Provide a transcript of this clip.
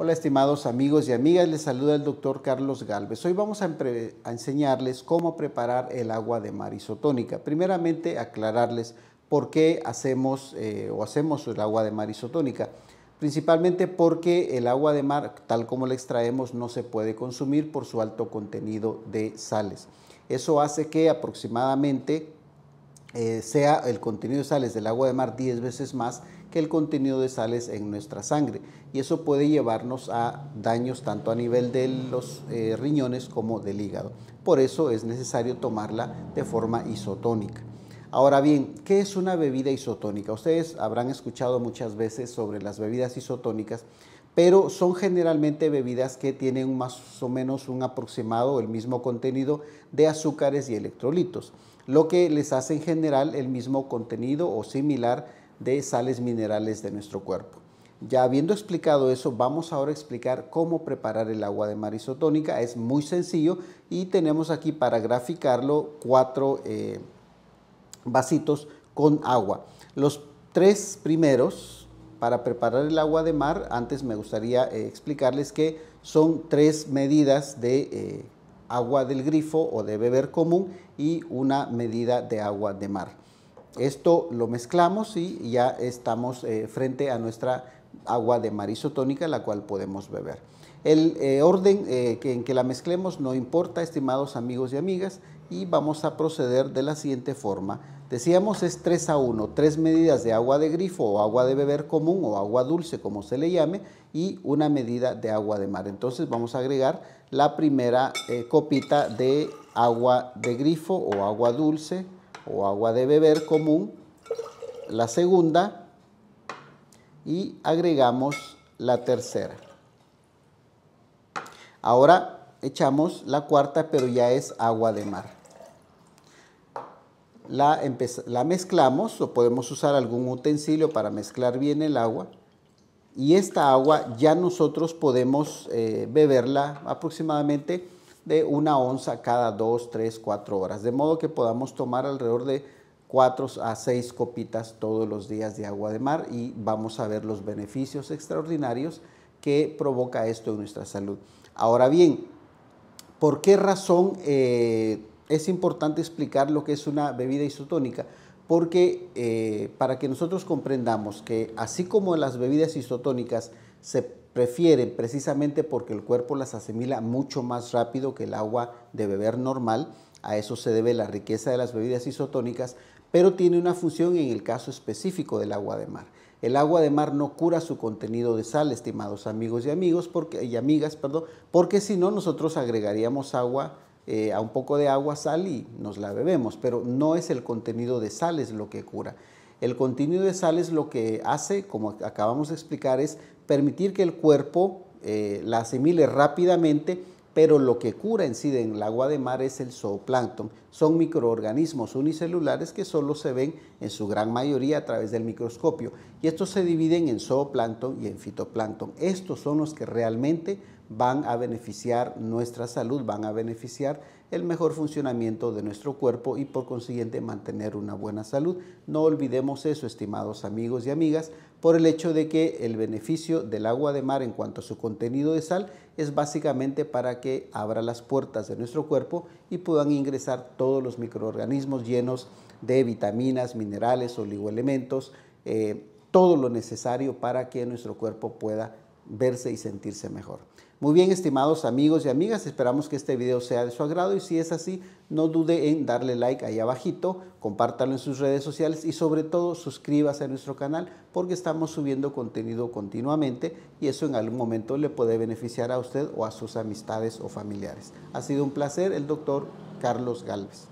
Hola estimados amigos y amigas, les saluda el doctor Carlos Galvez. Hoy vamos a, enseñarles cómo preparar el agua de mar isotónica. Primeramente aclararles por qué hacemos eh, o hacemos el agua de mar isotónica. Principalmente porque el agua de mar, tal como la extraemos, no se puede consumir por su alto contenido de sales. Eso hace que aproximadamente eh, sea el contenido de sales del agua de mar 10 veces más el contenido de sales en nuestra sangre y eso puede llevarnos a daños tanto a nivel de los eh, riñones como del hígado. Por eso es necesario tomarla de forma isotónica. Ahora bien, ¿qué es una bebida isotónica? Ustedes habrán escuchado muchas veces sobre las bebidas isotónicas, pero son generalmente bebidas que tienen más o menos un aproximado, el mismo contenido de azúcares y electrolitos, lo que les hace en general el mismo contenido o similar de sales minerales de nuestro cuerpo. Ya habiendo explicado eso, vamos ahora a explicar cómo preparar el agua de mar isotónica. Es muy sencillo y tenemos aquí para graficarlo cuatro eh, vasitos con agua. Los tres primeros, para preparar el agua de mar, antes me gustaría eh, explicarles que son tres medidas de eh, agua del grifo o de beber común y una medida de agua de mar. Esto lo mezclamos y ya estamos eh, frente a nuestra agua de mar isotónica, la cual podemos beber. El eh, orden eh, en que la mezclemos no importa, estimados amigos y amigas, y vamos a proceder de la siguiente forma. Decíamos es 3 a 1, tres medidas de agua de grifo o agua de beber común o agua dulce, como se le llame, y una medida de agua de mar. Entonces vamos a agregar la primera copita de agua de grifo o agua dulce, o agua de beber común, la segunda y agregamos la tercera. Ahora echamos la cuarta, pero ya es agua de mar. La, la, mezclamos o podemos usar algún utensilio para mezclar bien el agua. Y esta agua ya nosotros podemos eh, beberla aproximadamente de una onza cada dos, tres, cuatro horas, de modo que podamos tomar alrededor de cuatro a seis copitas todos los días de agua de mar y vamos a ver los beneficios extraordinarios que provoca esto en nuestra salud. Ahora bien, ¿por qué razón eh, es importante explicar lo que es una bebida isotónica? Porque eh, para que nosotros comprendamos que así como las bebidas isotónicas se prefieren precisamente porque el cuerpo las asimila mucho más rápido que el agua de beber normal. A eso se debe la riqueza de las bebidas isotónicas, pero tiene una función en el caso específico del agua de mar. El agua de mar no cura su contenido de sal, estimados amigos y amigos, y amigas, perdón, porque si no nosotros agregaríamos agua eh, a un poco de agua, sal y nos la bebemos, pero no es el contenido de sal es lo que cura. El contenido de sales lo que hace, como acabamos de explicar, es permitir que el cuerpo eh, la asimile rápidamente, pero lo que cura en sí en el agua de mar es el zooplancton. Son microorganismos unicelulares que solo se ven en su gran mayoría a través del microscopio y estos se dividen en zooplancton y en fitoplancton. Estos son los que realmente van a beneficiar nuestra salud, van a beneficiar el mejor funcionamiento de nuestro cuerpo y por consiguiente mantener una buena salud. No olvidemos eso, estimados amigos y amigas, por el hecho de que el beneficio del agua de mar en cuanto a su contenido de sal es básicamente para que abra las puertas de nuestro cuerpo y puedan ingresar todos los microorganismos llenos de vitaminas, minerales, oligoelementos, eh, todo lo necesario para que nuestro cuerpo pueda verse y sentirse mejor. Muy bien, estimados amigos y amigas, esperamos que este video sea de su agrado y si es así, no dude en darle like ahí abajito, compártalo en sus redes sociales y sobre todo suscríbase a nuestro canal porque estamos subiendo contenido continuamente y eso en algún momento le puede beneficiar a usted o a sus amistades o familiares. Ha sido un placer, el doctor Carlos Galvez.